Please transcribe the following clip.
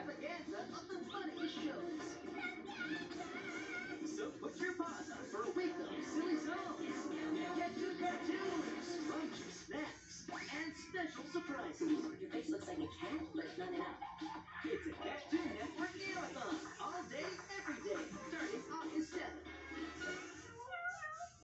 extravaganza of the funniest shows. So put your paws out for a week of silly songs, get your cartoons, crunchy snacks, and special surprises. Your face looks like a cat,